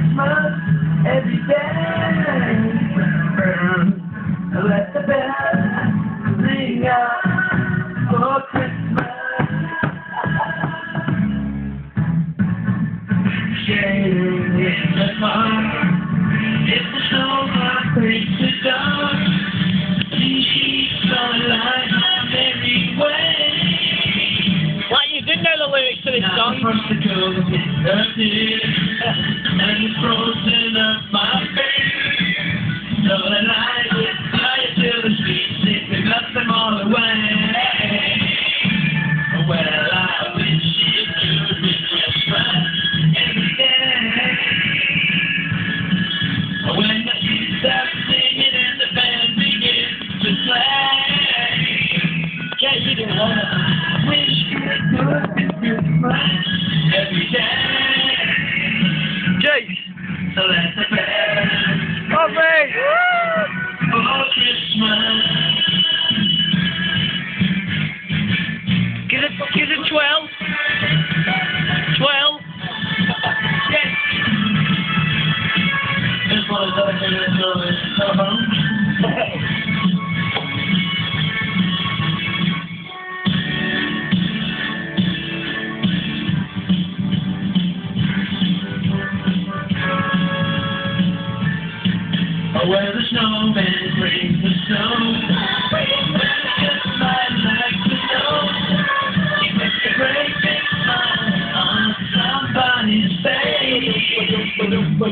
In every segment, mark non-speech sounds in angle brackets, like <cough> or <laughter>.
Christmas every day. Let the bells ring out for Christmas. Sharing in the park, if the snow my the dark. See sunlight on every way. Why you didn't know the lyrics to this song? <laughs> frozen. days. So that's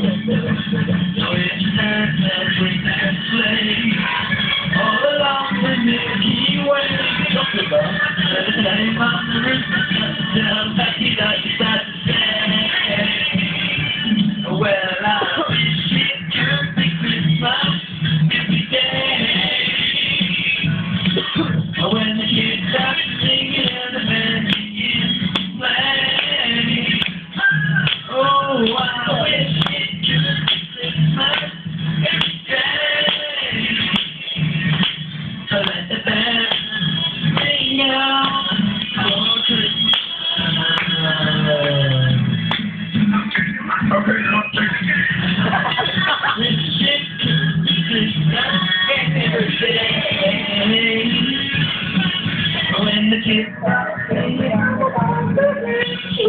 Thank you.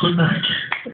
Good night.